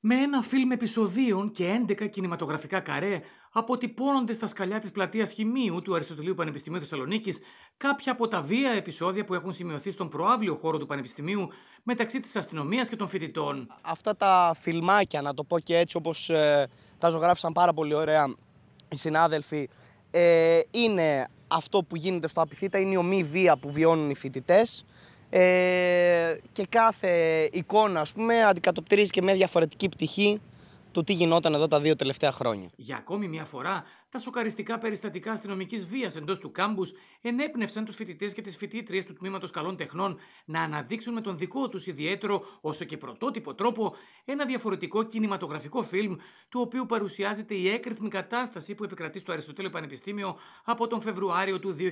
Με ένα φιλμ επεισοδίων και 11 κινηματογραφικά καρέ αποτυπώνονται στα σκαλιά της πλατείας Χημείου του Αριστοτελείου Πανεπιστημίου Θεσσαλονίκης κάποια από τα βία επεισόδια που έχουν σημειωθεί στον προάβλιο χώρο του Πανεπιστημίου μεταξύ της αστυνομίας και των φοιτητών.
Αυτά τα φιλμάκια, να το πω και έτσι όπως ε, τα ζωγράφησαν πάρα πολύ ωραία οι συνάδελφοι, ε, είναι αυτό που γίνεται στο Απιθύτα, είναι η ομή βία που βιώνουν οι φοιτητές. Ε, και κάθε εικόνα, ας πούμε, αντικατοπτρίζει και μια διαφορετική πτυχή του τι γινόταν εδώ τα δύο τελευταία χρόνια.
Για ακόμη μια φορά, τα σοκαριστικά περιστατικά αστυνομικής βίας εντός του κάμπους ενέπνευσαν τους φοιτητές και τις φοιτήτριες του Τμήματος Καλών Τεχνών να αναδείξουν με τον δικό τους ιδιαίτερο όσο και πρωτότυπο τρόπο ένα διαφορετικό κινηματογραφικό φιλμ, του οποίου παρουσιάζεται η έκρηθμη κατάσταση που επικρατεί στο Αριστοτέλειο Πανεπιστήμιο από τον Φεβρουάριο του 2021.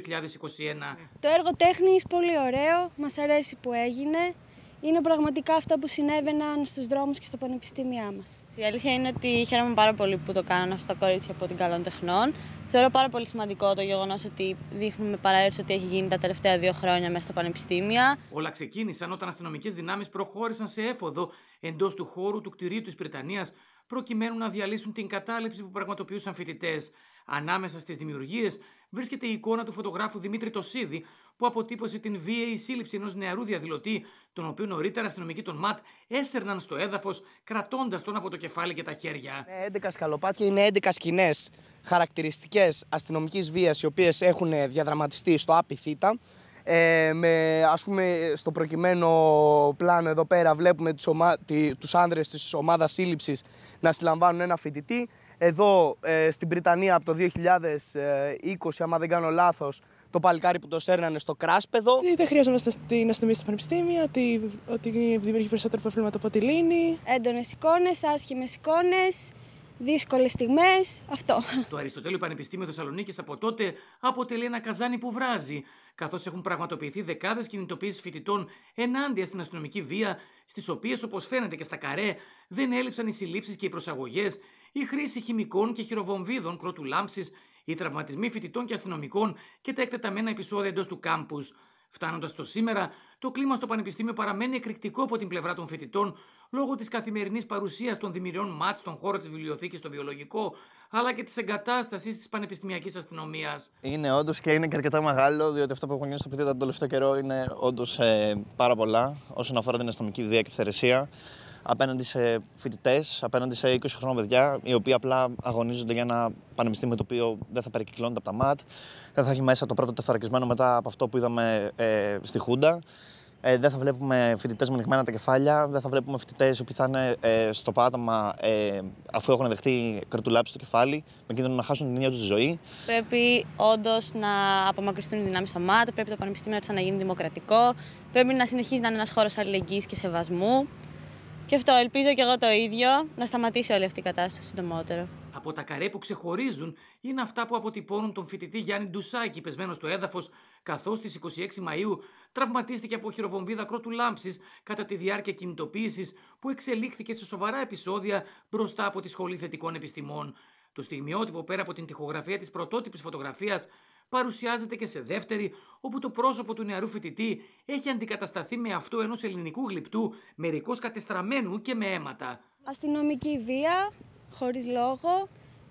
Το έργο τέχνης πολύ ωραίο, μας αρέσει που έγινε είναι πραγματικά αυτά που συνέβαιναν στους δρόμους και στα πανεπιστήμια μας.
Η αλήθεια είναι ότι χαίρομαι πάρα πολύ που το κάνουν αυτά τα κορίτσια από την Καλών Τεχνών. Θεωρώ πάρα πολύ σημαντικό το γεγονός ότι δείχνουμε παραέρωση ότι έχει γίνει τα τελευταία δύο χρόνια μέσα στα πανεπιστήμια.
Όλα ξεκίνησαν όταν αστυνομικές δυνάμεις προχώρησαν σε έφοδο εντός του χώρου του κτηρίου της Βρετανίας προκειμένου να διαλύσουν την κατάληψη που πραγματοποιούσαν φοιτητές. Ανάμεσα στις δημιουργίες βρίσκεται η εικόνα του φωτογράφου Δημήτρη Τοσίδη, που αποτύπωσε την βίαιη σύλληψη ενός νεαρού διαδηλωτή, τον οποίο νωρίτερα αστυνομικοί των ΜΑΤ έσερναν στο έδαφος, κρατώντας τον από το κεφάλι και τα χέρια.
Είναι 11 σκαλοπάτια, είναι 11 σκηνές χαρακτηριστικές αστυνομικής βίας, οι οποίες έχουν διαδραματιστεί στο ΑΠΙ ε, με, ας πούμε, στο προκειμένο πλάνο εδώ πέρα βλέπουμε τους, ομα... τους άνδρες της ομάδας σύλληψης να συλλαμβάνουν ένα φοιτητή. Εδώ ε, στην Βρυτανία από το 2020, άμα δεν κάνω λάθος, το παλικάρι που το σέρνανε στο κράσπεδο.
Δεν χρειαζόμαστε την αστυνομία στα πανεπιστήμια, ότι, ότι δημιουργεί περισσότερο προβλήματα από τη λύνη.
Έντονες εικόνες, άσχημες εικόνες, δύσκολες στιγμές. Αυτό.
Το Αριστοτέλειο Πανεπιστήμιο Θεσσαλονίκης από τότε αποτελεί ένα καζάνι που βράζει, καθώς έχουν πραγματοποιηθεί δεκάδες κινητοποιήσει φοιτητών ενάντια στην αστυνομική βία, στις οποίες, όπως φαίνεται και στα καρέ, δεν έλειψαν οι συλλήψεις και οι προσαγωγές, η χρήση χημικών και χειροβομβίδων κρότου λάμψη, οι τραυματισμοί φοιτητών και αστυνομικών και τα εκτεταμένα επεισόδια εντός του κάμπους. Φτάνοντας το σήμερα, το κλίμα στο Πανεπιστήμιο παραμένει εκρηκτικό από την πλευρά των φοιτητών λόγω της καθημερινής παρουσίας των δημιουργών ΜΑΤ στον χώρο της βιβλιοθήκης στο βιολογικό, αλλά και της εγκατάστασης της πανεπιστημιακής αστυνομίας.
Είναι όντως και είναι και αρκετά μεγάλο, διότι αυτό που έχω νιώσει στο παιδί τον τελευταίο καιρό είναι όντως ε, πάρα πολλά όσον αφορά την αστυνομική βία και ευθερεσία απέναντι σε φοιτητές, απέναντι σε 20 χρόνια παιδιά, οι οποίοι απλά αγωνίζονται για ένα πανεπιστήμιο το οποίο δεν θα περικυκλώνεται από τα ΜΑΤ, δεν θα έχει μέσα το πρώτο τεθωρακισμένο μετά από αυτό που είδαμε ε, στη Χούντα.
Ε, δεν θα βλέπουμε φοιτητές με λιγμένα τα κεφάλια, δεν θα βλέπουμε φοιτητές που θα είναι ε, στο πάταμα ε, αφού έχουν δεχτεί κρατουλάψη στο κεφάλι, με κίνδυνο να χάσουν την ίδια τους τη ζωή.
Πρέπει όντως να απομακρυνθούν οι δυνάμεις στο ΜΑΤ, πρέπει το Πανεπιστήμιο να γίνει δημοκρατικό, πρέπει να συνεχίζει να είναι ένας χώρος αλληλεγγύης και σεβασμού. Και αυτό ελπίζω και εγώ το ίδιο να σταματήσει όλη αυτή η κατάσταση συντομότερο.
Από τα καρέ που ξεχωρίζουν είναι αυτά που αποτυπώνουν τον φοιτητή Γιάννη Ντουσάκη, πεσμένος στο έδαφος, καθώς στις 26 Μαου τραυματίστηκε από χειροβομβίδα κρότου λάμψης κατά τη διάρκεια κινητοποίησης που εξελίχθηκε σε σοβαρά επεισόδια μπροστά από τη Σχολή Θετικών Επιστημών. Το στιγμιότυπο πέρα από την τοιχογραφία της πρωτότυπης φωτογραφίας παρουσιάζεται και σε δεύτερη, όπου το πρόσωπο του νεαρού φοιτητή έχει αντικατασταθεί με αυτό ενός ελληνικού γλυπτού, μερικώς κατεστραμμένου και με αίματα.
Αστυνομική βία, χωρίς λόγο,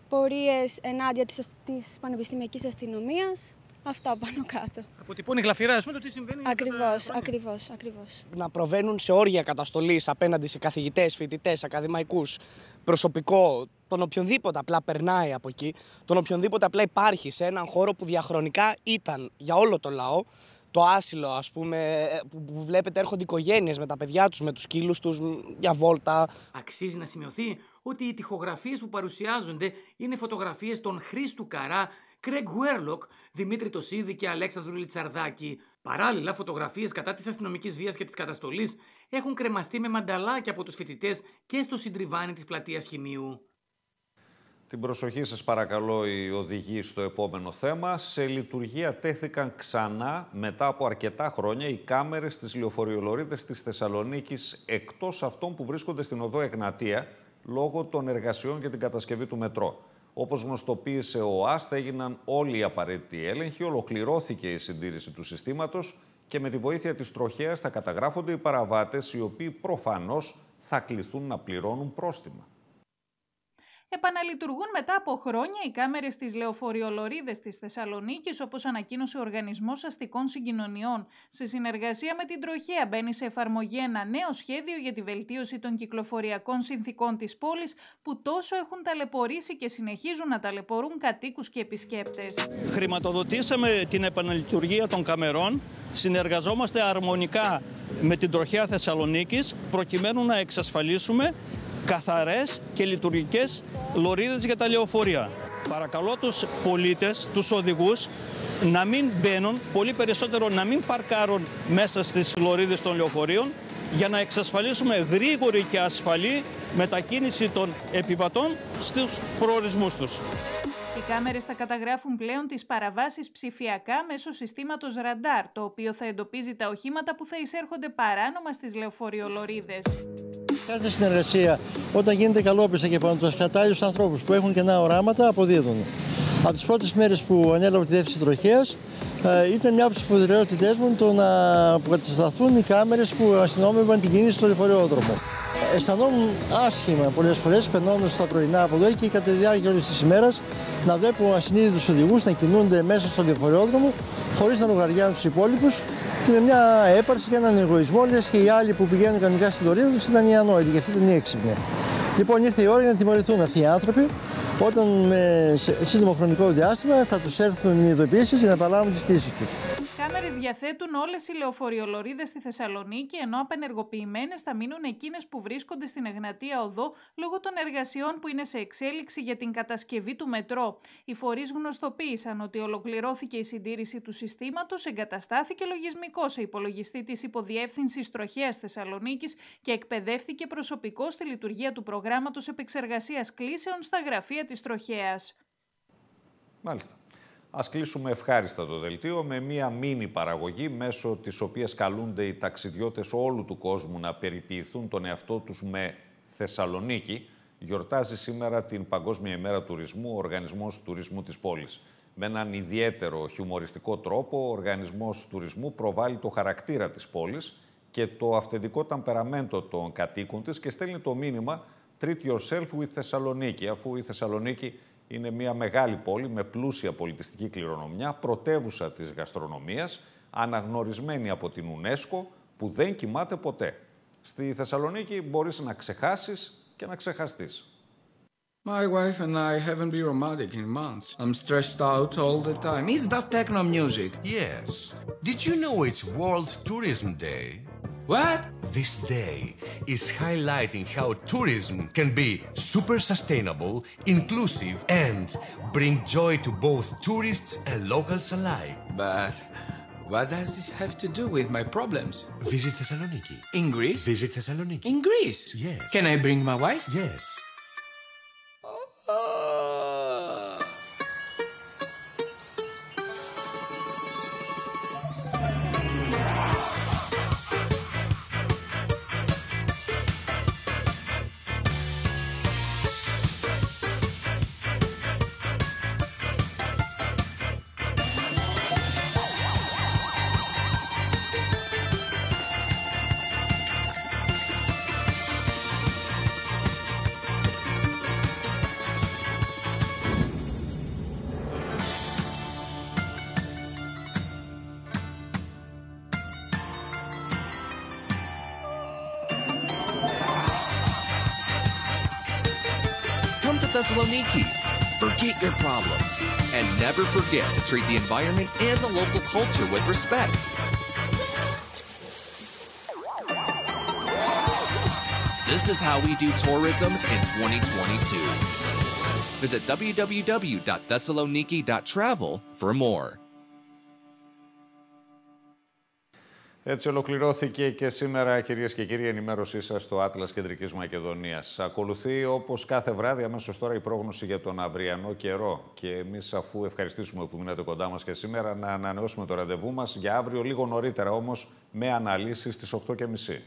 πορείες ενάντια της, της πανεπιστημιακής αστυνομίας, αυτά πάνω κάτω.
Αποτυπώνει γλαφυρά, ας πούμε, το τι συμβαίνει.
Ακριβώς, ακριβώς, ακριβώς.
Να προβαίνουν σε όργια καταστολής απέναντι σε καθηγητές, φοιτητές, ακαδημαϊκούς, προσωπικό, τον οποιονδήποτε απλά περνάει από εκεί, τον οποιονδήποτε απλά υπάρχει σε έναν χώρο που διαχρονικά ήταν για όλο το λαό, το άσυλο, ας πούμε, που βλέπετε έρχονται οικογένειες με τα παιδιά τους, με τους σκύλους τους για βόλτα.
Αξίζει να σημειωθεί ότι οι τοιχογραφίες που παρουσιάζονται είναι φωτογραφίες των Χρήστου Καρά, Κρέγκ Γουέρλοκ, Δημήτρη Τοσίδη και Αλέξανδρου Λιτσαρδάκη. Παράλληλα, φωτογραφίες κατά της αστυνομικής βίας και της καταστολής έχουν κρεμαστεί με μανταλάκια από τους φοιτητές και στο συντριβάνι της πλατείας Χημείου.
Την προσοχή σας παρακαλώ οι οδηγοί στο επόμενο θέμα. Σε λειτουργία τέθηκαν ξανά μετά από αρκετά χρόνια οι κάμερες στις λεωφοριολορίδες της Θεσσαλονίκης εκτός αυτών που βρίσκονται στην οδό Εγνατία λόγω των εργασιών για την κατασκευή του μετρό. Όπως γνωστοποίησε ο ΑΣΤ, έγιναν όλοι οι απαραίτητοι έλεγχοι, ολοκληρώθηκε η συντήρηση του συστήματος και με τη βοήθεια της τροχέας θα καταγράφονται οι παραβάτες, οι οποίοι προφανώς θα κληθούν να πληρώνουν πρόστιμα.
Επαναλειτουργούν μετά από χρόνια οι κάμερες στις λεωφοριολορίδες της Θεσσαλονίκης, όπως ανακοίνωσε ο Οργανισμός Αστικών Συγκοινωνιών. Σε συνεργασία με την Τροχέα μπαίνει σε εφαρμογή ένα νέο σχέδιο για τη βελτίωση των κυκλοφοριακών συνθήκων της πόλης, που τόσο έχουν ταλαιπωρήσει και συνεχίζουν να ταλαιπωρούν κατοίκους και επισκέπτες.
Χρηματοδοτήσαμε την επαναλειτουργία των καμερών, συνεργαζόμαστε αρμονικά με την Τροχέα Θεσσαλονίκης, προκειμένου να εξασφαλίσουμε καθαρές και λειτουργικές λωρίδες για τα λεωφορεία. Παρακαλώ τους πολίτες, τους οδηγούς, να μην μπαίνουν, πολύ περισσότερο να μην παρκάρουν μέσα στις λωρίδες των λεωφορείων για να εξασφαλίσουμε γρήγορη και ασφαλή μετακίνηση των επιβατών στους προορισμούς τους.
Οι κάμερες θα καταγράφουν πλέον τις παραβάσεις ψηφιακά μέσω συστήματος ραντάρ, το οποίο θα εντοπίζει τα οχήματα που θα εισέρχονται παράνομα στις λεωφοριολορίδες.
Κάθε συνεργασία, όταν γίνεται καλόπιστα και πάνω του κατάλληλου ανθρώπους που έχουν κενά οράματα, αποδίδουν. Από τις πρώτες μέρες που ανέλαβα τη διεύθυνση τροχέας, ε, ήταν μια από τις προτεραιότητές μου το να αποκατασταθούν οι κάμερες που αστυνόμευαν την κίνηση στο λεωφορείοδρομο. Αισθανόμουν άσχημα πολλές φορές περνώντας τα πρωινά από εδώ και κατά τη διάρκεια όλης της ημέρας να βλέπω ασυνείδητους οδηγούς να κινούνται μέσα στο λεωφορείοδρομο χωρίς να λογαριάζουν τους υπόλοιπους και με μια έπαρση και έναν εγωισμό, λες και οι άλλοι που πηγαίνουν κανονικά στην λωρίδα του ήταν οι ανόητοι και αυτοί ήταν οι έξυπνοι. Λοιπόν, ήρθε η ώρα για να τιμωρηθούν αυτοί οι άνθρωποι όταν με σύντομο χρονικό διάστημα θα τους έρθουν οι ειδοποιήσεις για να παραλάβουν τις πτήσεις τους.
Κάμερες διαθέτουν όλες οι λεωφοριολορίδε στη Θεσσαλονίκη, ενώ απενεργοποιημένες θα μείνουν εκείνες που βρίσκονται στην Εγνατία Οδό λόγω των εργασιών που είναι σε εξέλιξη για την κατασκευή του μετρό. Οι φορείς γνωστοποίησαν ότι ολοκληρώθηκε η συντήρηση του συστήματος, εγκαταστάθηκε λογισμικός σε υπολογιστή της υποδιεύθυνσης τροχέας Θεσσαλονίκης και εκπαιδεύτηκε προσωπικό στη λειτουργία του προγράμματος επεξεργασίας κλήσεων στα γραφεία της τροχέας.
Μάλιστα. Α κλείσουμε ευχάριστα το δελτίο με μία μίνι παραγωγή μέσω της οποίας καλούνται οι ταξιδιώτες όλου του κόσμου να περιποιηθούν τον εαυτό τους με Θεσσαλονίκη. Γιορτάζει σήμερα την Παγκόσμια ημέρα τουρισμού ο Οργανισμός Τουρισμού της πόλης. Με έναν ιδιαίτερο χιουμοριστικό τρόπο, ο Οργανισμός Τουρισμού προβάλλει το χαρακτήρα της πόλης και το αυθεντικό ταμπεραμέντο των κατοίκων της και στέλνει το μήνυμα «Treat yourself with Θεσσαλονίκη», αφού η Θεσσαλονίκη είναι μια μεγάλη πόλη με πλούσια πολιτιστική κληρονομιά, πρωτεύουσα της γαστρονομίας, αναγνωρισμένη από την UNESCO, που δεν κοιμάται ποτέ. Στη Θεσσαλονίκη μπορείς να ξεχάσεις και να ξεχαστείς.
My wife and I haven't been romantic in months. I'm stressed out all the time. Is that techno music?
Yes. Did you know it's World Tourism Day?
What?
This day is highlighting how tourism can be super sustainable, inclusive, and bring joy to both tourists and locals alike.
But what does this have to do with my problems?
Visit Thessaloniki.
In Greece?
Visit Thessaloniki.
In Greece?
Yes.
Can I bring my wife?
Yes.
Come Thessaloniki. Forget your problems. And never forget to treat the environment and the local culture with respect. This is how we do tourism in 2022. Visit www.thessaloniki.travel for more.
Έτσι ολοκληρώθηκε και σήμερα, κυρίες και κύριοι, η ενημέρωσή σας στο Άτλας Κεντρικής Μακεδονίας. Ακολουθεί, όπως κάθε βράδυ, αμέσως τώρα η πρόγνωση για τον αυριανό καιρό. Και εμείς, αφού ευχαριστήσουμε που μείνατε κοντά μας και σήμερα, να ανανεώσουμε το ραντεβού μας για αύριο λίγο νωρίτερα όμως, με αναλύσεις στις 8.30.